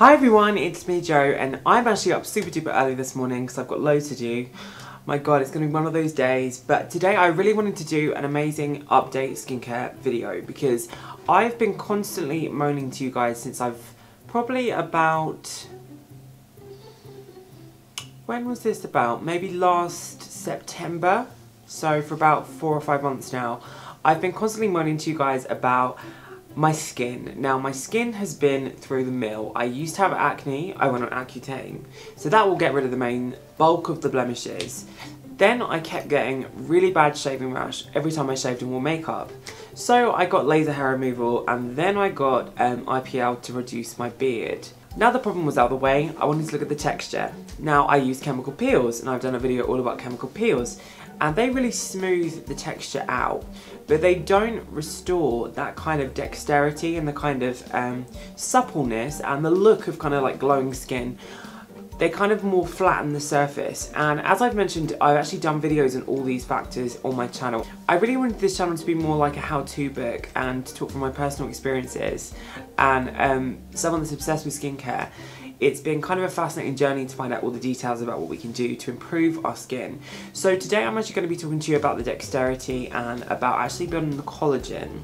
Hi everyone, it's me Joe and I'm actually up super duper early this morning because I've got loads to do. My god, it's going to be one of those days. But today I really wanted to do an amazing update skincare video because I've been constantly moaning to you guys since I've probably about... When was this about? Maybe last September? So for about four or five months now. I've been constantly moaning to you guys about my skin. Now, my skin has been through the mill. I used to have acne. I went on Accutane. So that will get rid of the main bulk of the blemishes. Then I kept getting really bad shaving rash every time I shaved and wore makeup. So I got laser hair removal and then I got um, IPL to reduce my beard. Now the problem was out of the way, I wanted to look at the texture. Now I use chemical peels and I've done a video all about chemical peels and they really smooth the texture out but they don't restore that kind of dexterity and the kind of um, suppleness and the look of kind of like glowing skin they kind of more flatten the surface and as I've mentioned I've actually done videos on all these factors on my channel. I really wanted this channel to be more like a how-to book and to talk from my personal experiences and um, someone that's obsessed with skincare it's been kind of a fascinating journey to find out all the details about what we can do to improve our skin. So today I'm actually going to be talking to you about the dexterity and about actually building the collagen.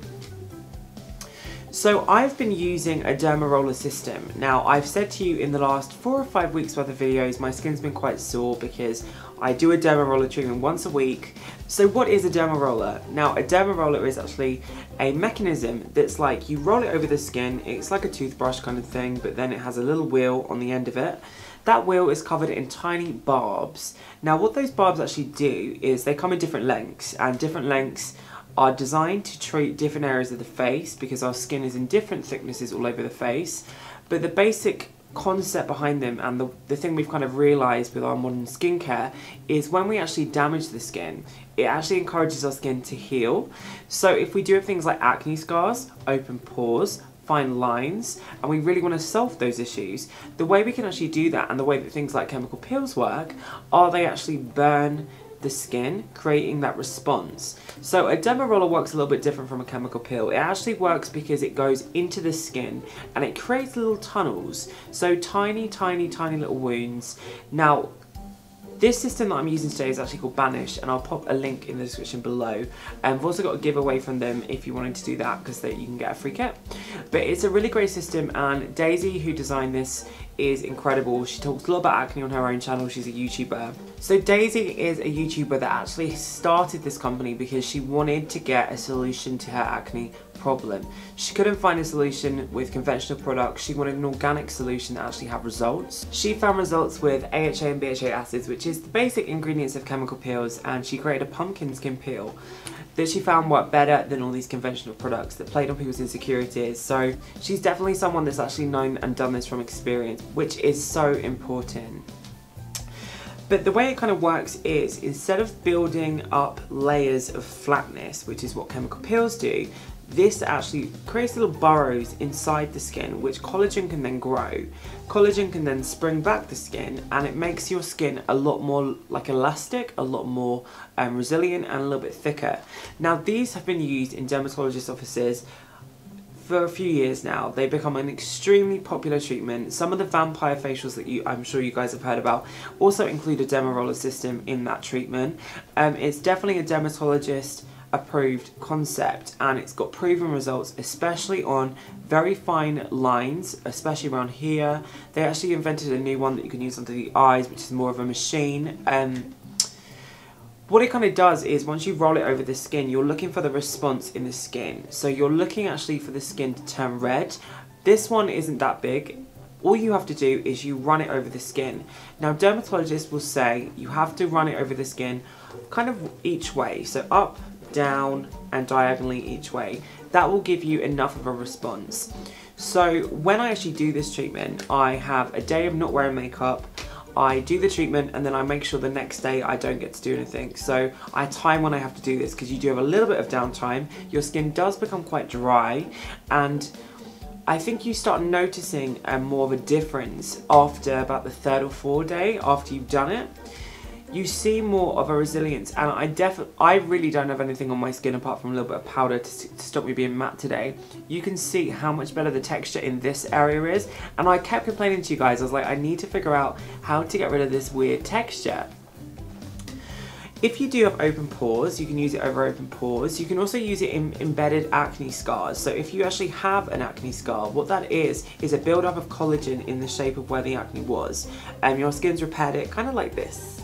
So I've been using a derma roller system. Now I've said to you in the last four or five weeks worth of videos my skin's been quite sore because I do a derma roller treatment once a week. So what is a derma roller? Now a derma roller is actually a mechanism that's like you roll it over the skin, it's like a toothbrush kind of thing but then it has a little wheel on the end of it. That wheel is covered in tiny barbs. Now what those barbs actually do is they come in different lengths and different lengths are designed to treat different areas of the face because our skin is in different thicknesses all over the face. But the basic concept behind them and the, the thing we've kind of realised with our modern skincare is when we actually damage the skin, it actually encourages our skin to heal. So if we do have things like acne scars, open pores, fine lines, and we really want to solve those issues, the way we can actually do that and the way that things like chemical peels work are they actually burn the skin, creating that response. So a derma roller works a little bit different from a chemical peel. It actually works because it goes into the skin and it creates little tunnels. So tiny, tiny, tiny little wounds. Now, this system that I'm using today is actually called Banish and I'll pop a link in the description below. And um, I've also got a giveaway from them if you wanted to do that because you can get a free kit. But it's a really great system and Daisy who designed this is incredible. She talks a lot about acne on her own channel. She's a YouTuber. So Daisy is a YouTuber that actually started this company because she wanted to get a solution to her acne problem. She couldn't find a solution with conventional products. She wanted an organic solution that actually had results. She found results with AHA and BHA acids, which is the basic ingredients of chemical peels, and she created a pumpkin skin peel that she found worked better than all these conventional products that played on people's insecurities. So she's definitely someone that's actually known and done this from experience, which is so important. But the way it kind of works is, instead of building up layers of flatness, which is what chemical peels do, this actually creates little burrows inside the skin which collagen can then grow. Collagen can then spring back the skin and it makes your skin a lot more like elastic, a lot more um, resilient and a little bit thicker. Now these have been used in dermatologist offices for a few years now. They've become an extremely popular treatment. Some of the vampire facials that you, I'm sure you guys have heard about also include a derma roller system in that treatment. Um, it's definitely a dermatologist approved concept and it's got proven results especially on very fine lines especially around here. They actually invented a new one that you can use under the eyes which is more of a machine. Um, what it kind of does is once you roll it over the skin you're looking for the response in the skin. So you're looking actually for the skin to turn red. This one isn't that big. All you have to do is you run it over the skin. Now dermatologists will say you have to run it over the skin kind of each way. So up, down and diagonally each way. That will give you enough of a response. So when I actually do this treatment, I have a day of not wearing makeup, I do the treatment and then I make sure the next day I don't get to do anything. So I time when I have to do this because you do have a little bit of downtime. Your skin does become quite dry and I think you start noticing um, more of a difference after about the third or fourth day after you've done it you see more of a resilience and I definitely I really don't have anything on my skin apart from a little bit of powder to, to, stop me being matte today you can see how much better the texture in this area is and I kept complaining to you guys I was like I need to figure out how to get rid of this weird texture if you do have open pores, you can use it over open pores. You can also use it in embedded acne scars. So if you actually have an acne scar, what that is, is a buildup of collagen in the shape of where the acne was. And um, your skin's repaired it kind of like this.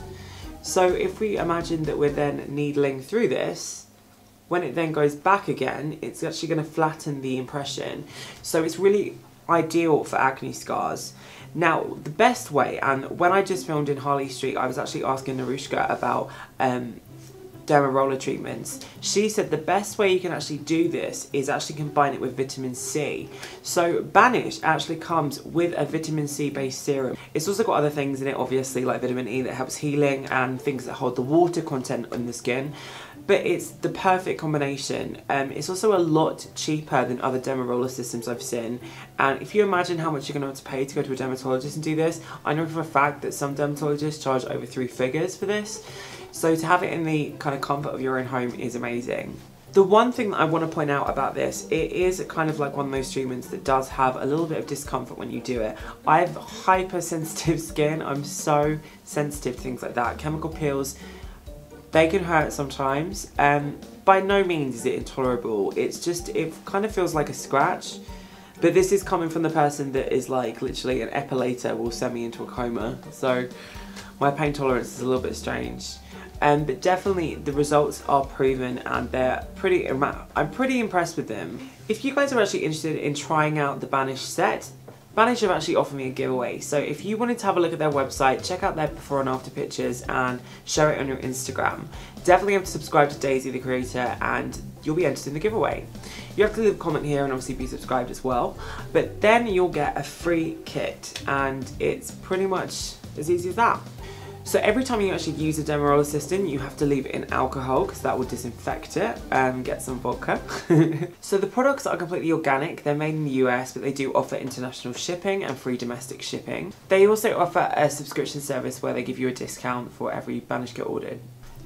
So if we imagine that we're then needling through this, when it then goes back again, it's actually going to flatten the impression. So it's really ideal for acne scars. Now, the best way, and when I just filmed in Harley Street, I was actually asking Narushka about um, derma roller treatments. She said the best way you can actually do this is actually combine it with vitamin C. So Banish actually comes with a vitamin C based serum. It's also got other things in it obviously like vitamin E that helps healing and things that hold the water content in the skin but it's the perfect combination. Um, it's also a lot cheaper than other derma roller systems I've seen. And if you imagine how much you're going to have to pay to go to a dermatologist and do this, I know for a fact that some dermatologists charge over three figures for this. So to have it in the kind of comfort of your own home is amazing. The one thing that I want to point out about this, it is kind of like one of those treatments that does have a little bit of discomfort when you do it. I have hypersensitive skin, I'm so sensitive to things like that. Chemical peels, they can hurt sometimes. Um, by no means is it intolerable, it's just, it kind of feels like a scratch. But this is coming from the person that is like literally an epilator will send me into a coma. So my pain tolerance is a little bit strange. Um, but definitely the results are proven and they're pretty, I'm pretty impressed with them. If you guys are actually interested in trying out the Banish set, Banish have actually offered me a giveaway. So if you wanted to have a look at their website, check out their before and after pictures and share it on your Instagram. Definitely have to subscribe to Daisy the creator and you'll be entered in the giveaway. You have to leave a comment here and obviously be subscribed as well. But then you'll get a free kit and it's pretty much as easy as that. So every time you actually use a Derma Roller System, you have to leave it in alcohol because that will disinfect it and get some vodka. so the products are completely organic. They're made in the US, but they do offer international shipping and free domestic shipping. They also offer a subscription service where they give you a discount for every Banish kit ordered.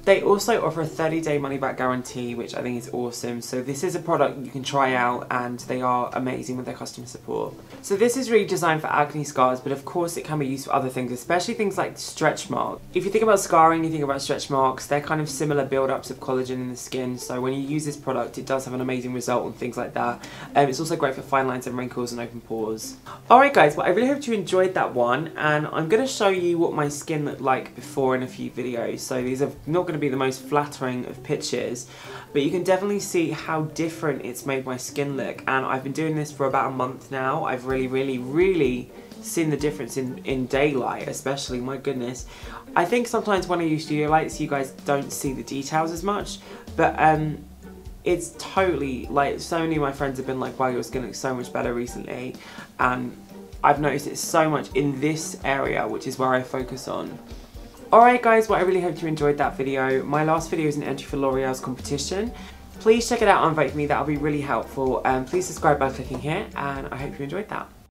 They also offer a 30 day money back guarantee, which I think is awesome. So this is a product you can try out and they are amazing with their customer support. So this is really designed for acne scars, but of course it can be used for other things, especially things like stretch marks. If you think about scarring, you think about stretch marks, they're kind of similar build-ups of collagen in the skin. So when you use this product, it does have an amazing result on things like that. Um, it's also great for fine lines and wrinkles and open pores. Alright guys, well I really hope you enjoyed that one and I'm going to show you what my skin looked like before in a few videos. So these are not going to be the most flattering of pictures but you can definitely see how different it's made my skin look. And I've been doing this for about a month now. I've really really really seen the difference in in daylight especially my goodness. I think sometimes when I use studio lights you guys don't see the details as much but um it's totally like so many of my friends have been like wow your skin looks so much better recently. And I've noticed it so much in this area which is where I focus on Alright guys, well I really hope you enjoyed that video. My last video is an entry for L'Oreal's competition. Please check it out and vote for me, that'll be really helpful. Um, please subscribe by clicking here and I hope you enjoyed that.